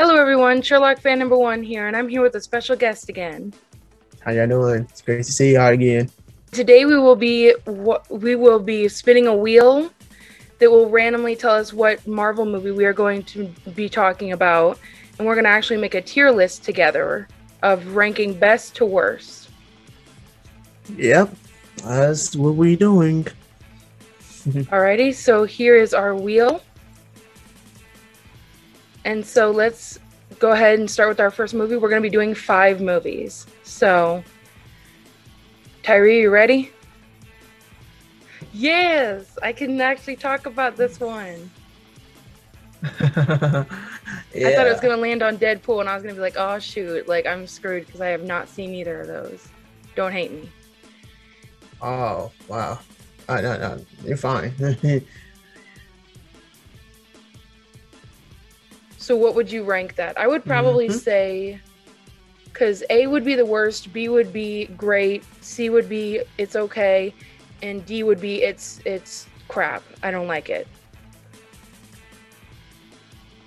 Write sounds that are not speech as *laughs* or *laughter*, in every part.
Hello, everyone. Sherlock fan number one here, and I'm here with a special guest again. How y'all doing? It's great to see y'all again. Today we will be we will be spinning a wheel that will randomly tell us what Marvel movie we are going to be talking about, and we're going to actually make a tier list together of ranking best to worst. Yep, that's what we're doing. *laughs* Alrighty, so here is our wheel. And so let's go ahead and start with our first movie. We're going to be doing five movies. So, Tyrae, you ready? Yes, I can actually talk about this one. yeah. *laughs* I thought it was going to land on Deadpool, and I was going to be like, oh, shoot, like I'm screwed because I have not seen either of those. Don't hate me. Oh, wow. Uh, no, no, you're fine. *laughs* so, what would you rank that? I would probably mm-hmm. say because A would be the worst, B would be great, C would be it's okay, and D would be it's it's crap. I don't like it.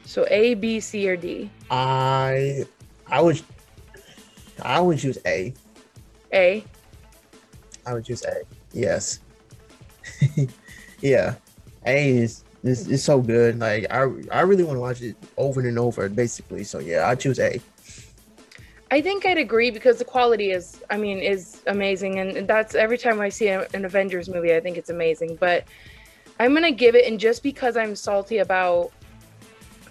So A, B, C, or D. I I would I would choose A. A. I would choose A. Yes. *laughs* yeah. A is is, is so good. Like I I really want to watch it over and over, basically. So yeah, I choose A. I think I'd agree because the quality is, I mean, is amazing, and that's every time I see an Avengers movie, I think it's amazing. But I'm gonna give it, and just because I'm salty about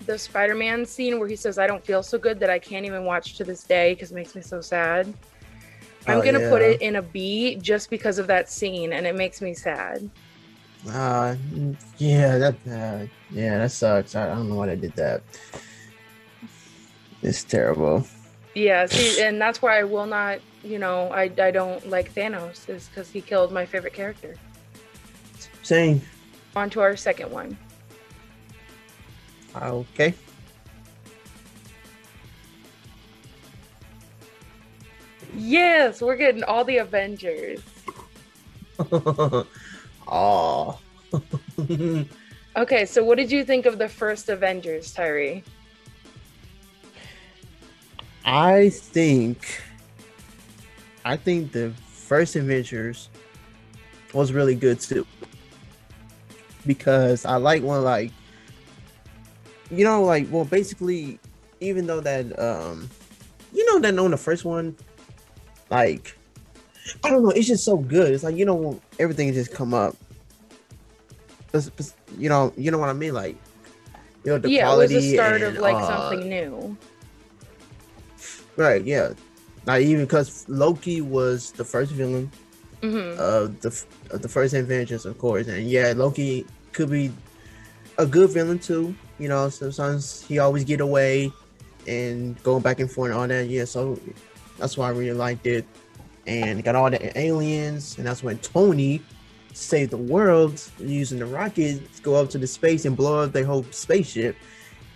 the Spider-Man scene where he says, "I don't feel so good that I can't even watch to this day because it makes me so sad." I'm oh, gonna yeah. put it in a B just because of that scene, and it makes me sad. Uh, yeah, that uh, yeah, that sucks. I, I don't know why I did that. It's terrible. Yeah, see, and that's why I will not, you know, I, I don't like Thanos is because he killed my favorite character. Same. On to our second one. Okay. Yes, we're getting all the Avengers. *laughs* Oh. *laughs* okay, so what did you think of the first Avengers, Tyrae? I think I think the first Avengers was really good too. Because I like one like you know, like well basically even though that um you know that on the first one, like I don't know, it's just so good. It's like you know everything just come up. You know, you know what I mean, like you know the yeah, quality. it was the start and, of like uh, something new. Right. Yeah. Not even because Loki was the first villain mm-hmm. of the of the first Avengers, of course, and yeah, Loki could be a good villain too. You know, sometimes he always get away and going back and forth and all that. Yeah, so that's why I really liked it. And got all the aliens, and that's when Tony saved the world using the rocket to go up to the space and blow up their whole spaceship.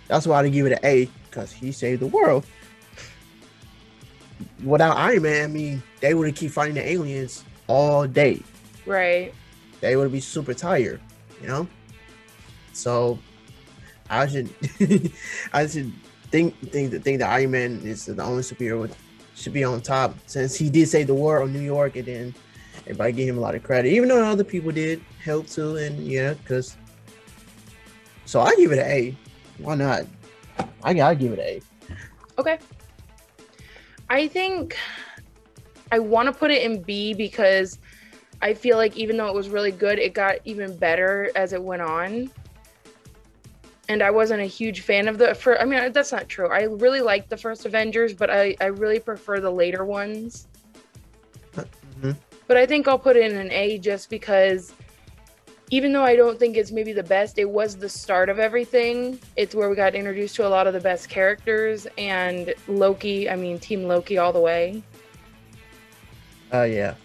That's why I give it an A because he saved the world without Iron Man, I mean, they would keep fighting the aliens all day. Right. They would be super tired, you know. So, I should, *laughs* I should think think that think that Iron Man is the only superhero should be on top since he did save the world on New York, and then everybody gave him a lot of credit, even though other people did help too, and yeah, because. So I give it an A. Why not? I gotta give it an A. Okay. I think I want to put it in B because I feel like even though it was really good, it got even better as it went on. And I wasn't a huge fan of the for I mean that's not true. I really liked the first Avengers, but I, I really prefer the later ones. Mm-hmm. But I think I'll put in an A just because even though I don't think it's maybe the best, it was the start of everything. It's where we got introduced to a lot of the best characters and Loki, I mean Team Loki all the way. Oh uh, yeah.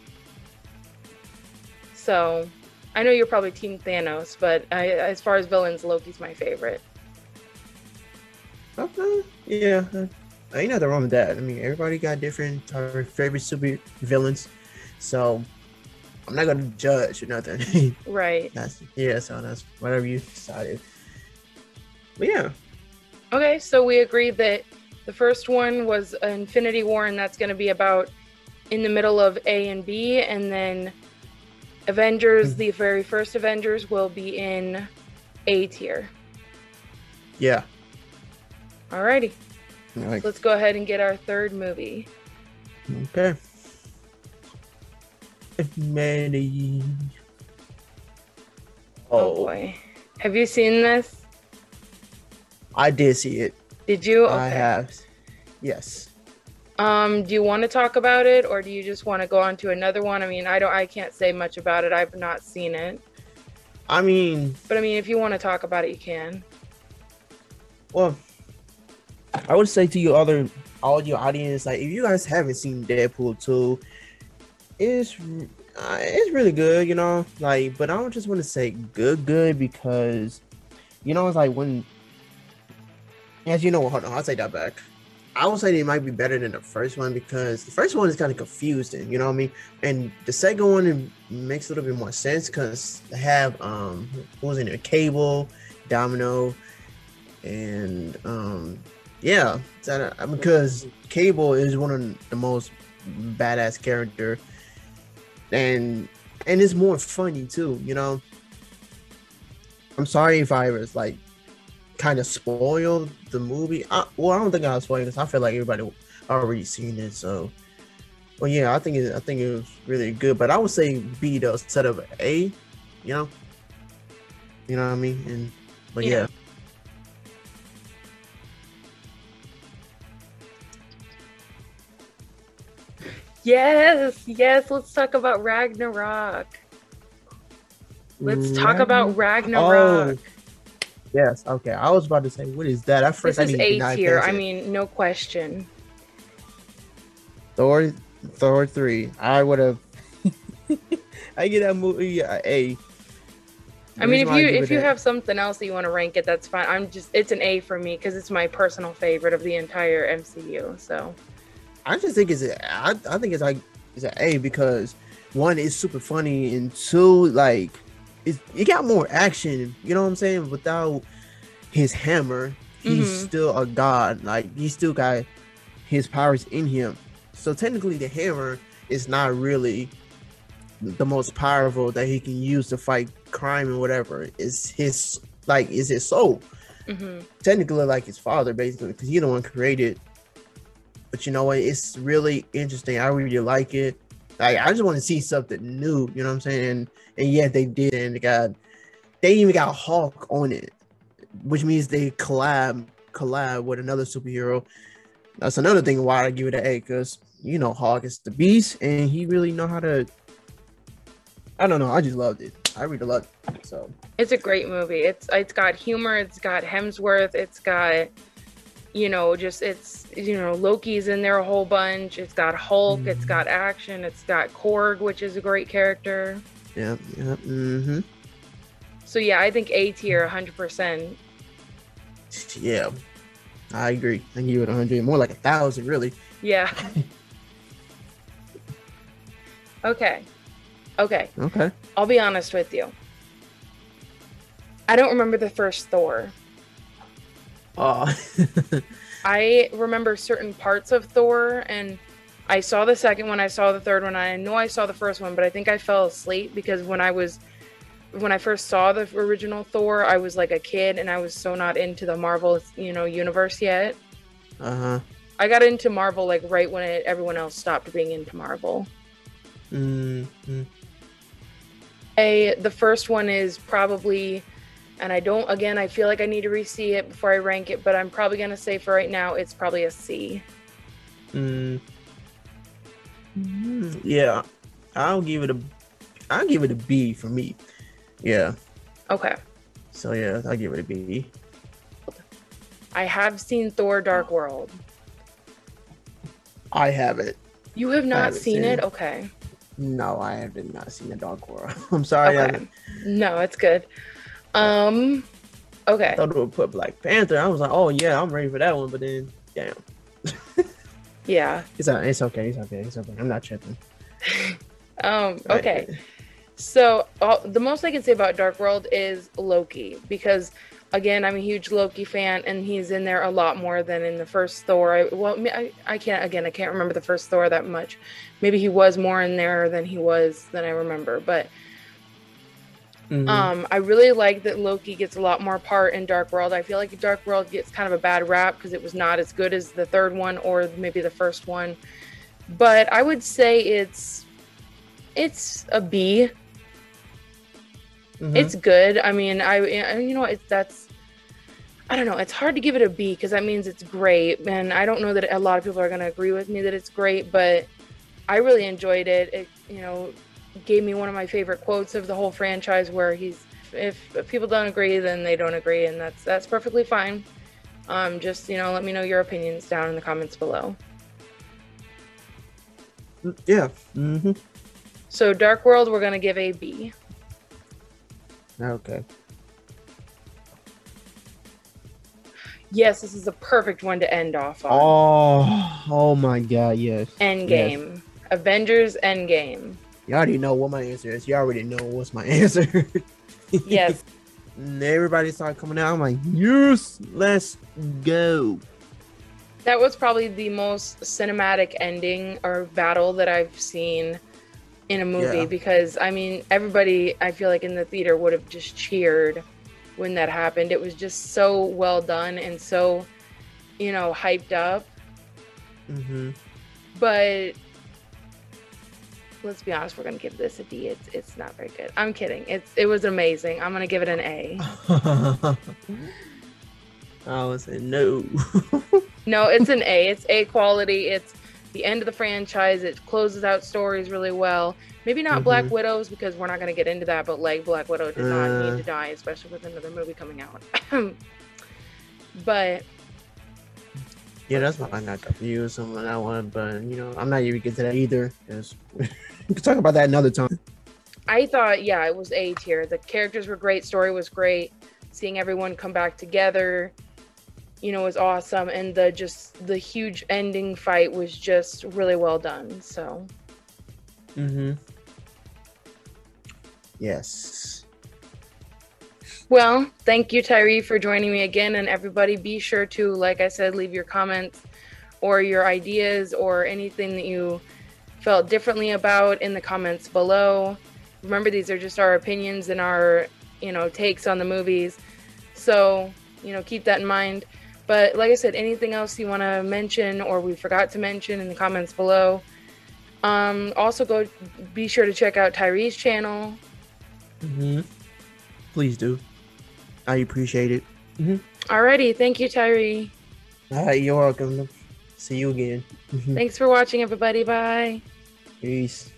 So, I know you're probably Team Thanos, but I, as far as villains, Loki's my favorite. Okay. Yeah. Uh, ain't nothing wrong with that. I mean, everybody got different uh, favorite super villains. So I'm not gonna judge or nothing. *laughs* right. That's yeah. So that's whatever you decided. But yeah, Okay, so we agree that the first one was Infinity War, and that's going to be about in the middle of A and B, and then Avengers, the very first Avengers, will be in A tier. Yeah. Alrighty, Like, let's go ahead and get our third movie. okay. Many. Oh, oh, boy, have you seen this? I did see it. Did you? Okay. I have. Yes. Um, do you want to talk about it, or do you just want to go on to another one? I mean, I don't, I can't say much about it. I've not seen it, I mean, but I mean, if you want to talk about it, you can. well, I would say to you other all your audience, like if you guys haven't seen Deadpool 2, it's uh, it's really good, you know. Like, but I don't just want to say good, good because, you know, it's like when, as you know, hold on, I'll take that back. I would say it might be better than the first one because the first one is kind of confusing, you know what I mean? And the second one it makes a little bit more sense because they have um what was in there, Cable, Domino, and um yeah, uh, because Cable is one of the most badass character, and and it's more funny too, you know. I'm sorry if I was like kind of spoiled the movie. I, well, I don't think I was spoiled this. I feel like everybody already seen it. So, well, yeah, I think it, I think it was really good. But I would say B though instead of A, you know, you know what I mean. And but Yeah. yeah, Yes, yes. Let's talk about Ragnarok. Let's talk about Ragnarok. Oh, yes. Okay. I was about to say, what is that? At first, this I is A tier. I mean, no question. Thor, Thor three. I would have. *laughs* I get that movie a A. I mean, if The reason why I you if you a- have something else that you want to rank it, that's fine. I'm just it's an A for me because it's my personal favorite of the entire MCU. So I just think it's a, I, I think it's like it's an A because one is super funny and two like it's it got more action. You know what I'm saying? Without his hammer, he's Mhm. still a god. Like he still got his powers in him. So technically, the hammer is not really the most powerful that he can use to fight crime and whatever. It's his like is his soul mhm. technically like his father basically because he's the one created but you know what it's really interesting i really like it like i just want to see something new you know what i'm saying and, yeah they did and they got they even got Hulk on it which means they collab collab with another superhero that's another thing why i give it an a because you know Hulk is the beast and he really know how to i don't know i just loved it i really loved it so it's a great movie. It's it's got humor. It's got Hemsworth. It's got you know just it's you know Loki's in there a whole bunch. It's got Hulk. It's Mhm. got action. It's got Korg, which is a great character. yeah yeah mm-hmm So yeah, I think A tier, 100%. Yeah, I agree. I give it a hundred, more like a thousand, really. Yeah. *laughs* okay. Okay. Okay. I'll be honest with you. I don't remember the first Thor. Oh, *laughs* I remember certain parts of Thor, and I saw the second one, I saw the third one, I know I saw the first one, but I think I fell asleep because when I was when I first saw the original Thor, I was like a kid and I was so not into the Marvel, you know, universe yet. uh huh. I got into Marvel like right when it, everyone else stopped being into Marvel. Mm-hmm. A the first one is probably and I don't again I feel like I need to re-see it before I rank it, but I'm probably gonna say for right now it's probably a C. Mm. Mm, Yeah, I'll give it a, I'll give it a B for me. Yeah. Okay. So yeah, I'll give it a B. I have seen Thor Dark World. I have it. You have not seen seen it? Okay. No, I have not seen the Dark World. *laughs* I'm sorry. I, Okay. No, it's good. Um okay. thought it would put Black Panther. I was like, oh yeah, I'm ready for that one. But then, damn, *laughs* Yeah. it's uh, it's okay. It's okay. It's okay. I'm not tripping. *laughs* Um Right. okay. So uh, the most I can say about Dark World is Loki because again, I'm a huge Loki fan, and he's in there a lot more than in the first Thor. I, well, I, I can't again, I can't remember the first Thor that much. Maybe he was more in there than he was than I remember, but Mhm. um, I really like that Loki gets a lot more part in Dark World. I feel like Dark World gets kind of a bad rap because it was not as good as the third one or maybe the first one. But I would say it's it's a B. Mhm. It's good. I mean, I I- you know it's that's I don't know. It's hard to give it a B because that means it's great, and I don't know that a lot of people are going to agree with me that it's great, but I really enjoyed it. It you know gave me one of my favorite quotes of the whole franchise, where he's if, if people don't agree, then they don't agree, and that's that's perfectly fine. Um, just you know, let me know your opinions down in the comments below. yeah. hmm So Dark World, we're gonna give a B. Okay. Yes, this is the perfect one to end off on. Oh, oh my God! Yes. End Endgame. Avengers Endgame. You already know what my answer is. You already know what's my *laughs* answer. Yes. *laughs* And everybody started coming out. I'm like, yes, let's go. that was probably the most cinematic ending or battle that I've seen in a movie Yeah. because I mean everybody I feel like in the theater would have just cheered when that happened. It was just so well done and so you know hyped up. Mm-hmm. But let's be honest, we're gonna give this a D. It's it's not very good. I'm kidding. It's it was amazing. I'm gonna give it an A. *laughs* I was saying no. *laughs* No, it's an A. It's A quality. It's the end of the franchise. It closes out stories really well. Maybe not Black Mhm. Widows because we're not going to get into that, but like Black Widow did not Uh. need to die, especially with another movie coming out. *laughs* but yeah, that's why I got confused on that one. But you know, I'm not even get to that either. We can talk about that another time. I thought, yeah, it was A tier. The characters were great. Story was great. Seeing everyone come back together, you know, was awesome. And the just the huge ending fight was just really well done. So Mm-hmm. Yes. Well, thank you, Tyrae, for joining me again. And everybody, be sure to, like I said, leave your comments or your ideas or anything that you felt differently about in the comments below. Remember, these are just our opinions and our, you know, takes on the movies. So, you know, keep that in mind. But like I said, anything else you want to mention or we forgot to mention in the comments below. Um, also, go be sure to check out Tyrae's channel. Mm-hmm. Please do. I appreciate it. Mhm. Alrighty, thank you, Tyrae. All right, you're welcome. See you again. Thanks for watching, everybody. Bye. Peace.